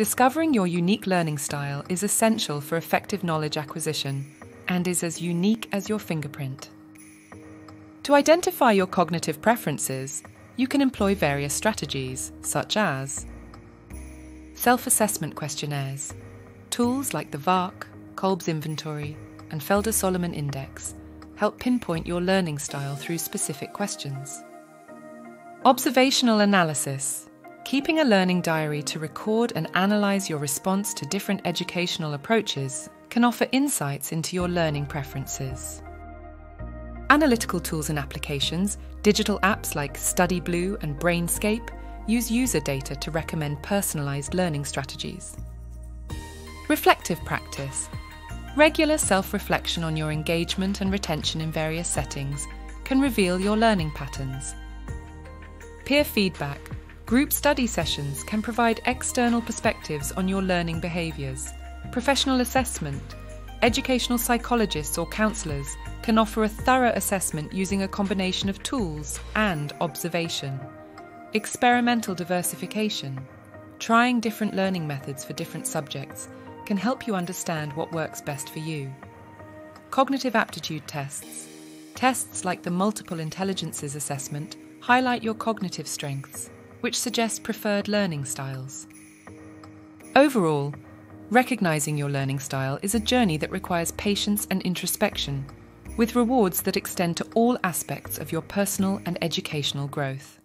Discovering your unique learning style is essential for effective knowledge acquisition and is as unique as your fingerprint. To identify your cognitive preferences, you can employ various strategies, such as self assessment questionnaires, tools like the VARK, Kolb's Inventory, and Felder Soloman Index help pinpoint your learning style through specific questions. Observational analysis Keeping a learning diary to record and analyse your response to different educational approaches can offer insights into your learning preferences. Analytical tools and applications, digital apps like StudyBlue and Brainscape, use user data to recommend personalised learning strategies. Reflective practice. Regular self reflection on your engagement and retention in various settings can reveal your learning patterns. Peer feedback Group study sessions can provide external perspectives on your learning behaviours. Professional assessment. Educational psychologists or counsellors can offer a thorough assessment using a combination of tools and observation. Experimental diversification. Trying different learning methods for different subjects can help you understand what works best for you. Cognitive aptitude tests. Tests like the Multiple Intelligences Assessment highlight your cognitive strengths which suggest preferred learning styles. Overall, recognizing your learning style is a journey that requires patience and introspection, with rewards that extend to all aspects of your personal and educational growth.